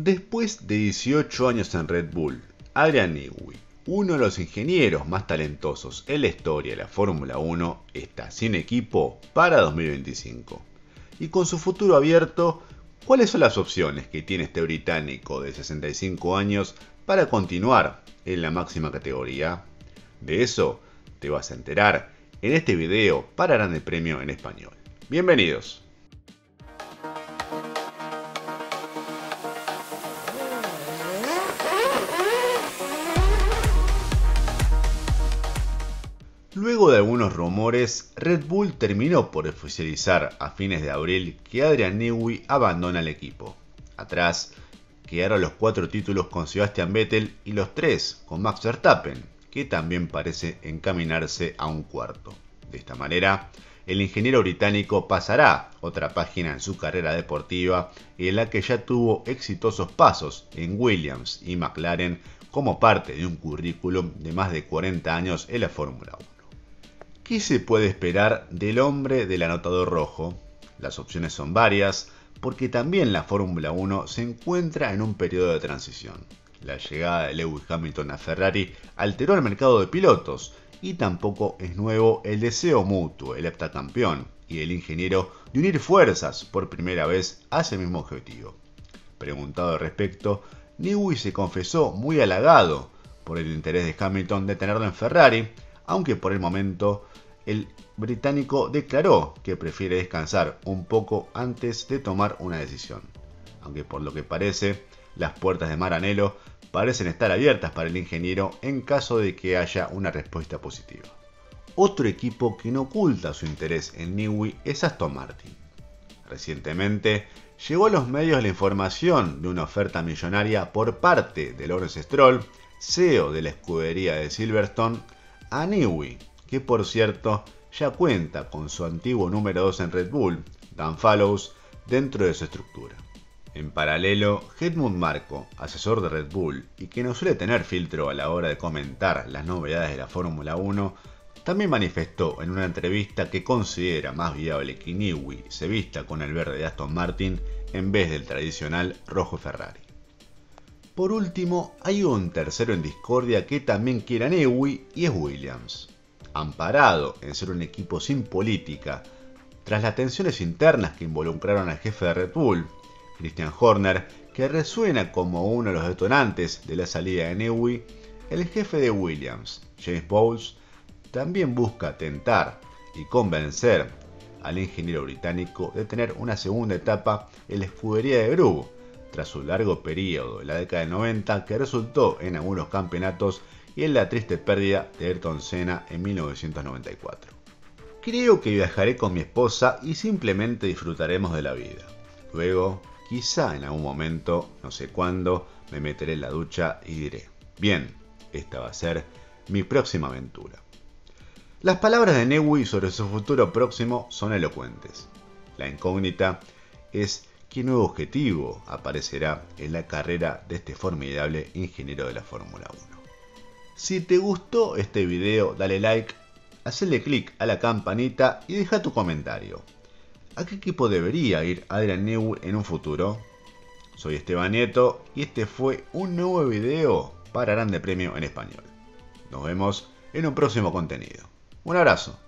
Después de 18 años en Red Bull, Adrian Newey, uno de los ingenieros más talentosos en la historia de la Fórmula 1, está sin equipo para 2025. Y con su futuro abierto, ¿cuáles son las opciones que tiene este británico de 65 años para continuar en la máxima categoría? De eso te vas a enterar en este video para Grande Premio en Español. Bienvenidos. Luego de algunos rumores, Red Bull terminó por oficializar a fines de abril que Adrian Newey abandona el equipo. Atrás quedaron los cuatro títulos con Sebastian Vettel y los tres con Max Verstappen, que también parece encaminarse a un cuarto. De esta manera, el ingeniero británico pasará otra página en su carrera deportiva en la que ya tuvo exitosos pasos en Williams y McLaren como parte de un currículum de más de 40 años en la Fórmula 1. ¿Qué se puede esperar del hombre del anotador rojo? Las opciones son varias, porque también la Fórmula 1 se encuentra en un periodo de transición. La llegada de Lewis Hamilton a Ferrari alteró el mercado de pilotos y tampoco es nuevo el deseo mutuo, el heptacampeón y el ingeniero de unir fuerzas por primera vez a ese mismo objetivo. Preguntado al respecto, Newey se confesó muy halagado por el interés de Hamilton de tenerlo en Ferrari, aunque por el momento el británico declaró que prefiere descansar un poco antes de tomar una decisión. Aunque por lo que parece, las puertas de Maranello parecen estar abiertas para el ingeniero en caso de que haya una respuesta positiva. Otro equipo que no oculta su interés en Newey es Aston Martin. Recientemente llegó a los medios la información de una oferta millonaria por parte de Lawrence Stroll, CEO de la escudería de Silverstone, a Newey que por cierto ya cuenta con su antiguo número 2 en Red Bull, Dan Fallows, dentro de su estructura. En paralelo, Hedmund Marco, asesor de Red Bull y que no suele tener filtro a la hora de comentar las novedades de la Fórmula 1, también manifestó en una entrevista que considera más viable que Newey se vista con el verde de Aston Martin en vez del tradicional rojo Ferrari. Por último, hay un tercero en discordia que también quiere a Newey y es Williams. Amparado en ser un equipo sin política, tras las tensiones internas que involucraron al jefe de Red Bull, Christian Horner, que resuena como uno de los detonantes de la salida de Newey, el jefe de Williams, James Bowles, también busca tentar y convencer al ingeniero británico de tener una segunda etapa en la escudería de Gru, tras su largo periodo de la década de 90 que resultó en algunos campeonatos y en la triste pérdida de Ayrton Senna en 1994. Creo que viajaré con mi esposa y simplemente disfrutaremos de la vida. Luego, quizá en algún momento, no sé cuándo, me meteré en la ducha y diré, bien, esta va a ser mi próxima aventura. Las palabras de Newey sobre su futuro próximo son elocuentes. La incógnita es qué nuevo objetivo aparecerá en la carrera de este formidable ingeniero de la Fórmula 1. Si te gustó este video, dale like, hacele clic a la campanita y deja tu comentario. ¿A qué equipo debería ir Adrian Newey en un futuro? Soy Esteban Nieto y este fue un nuevo video para Grande Premio en Español. Nos vemos en un próximo contenido. Un abrazo.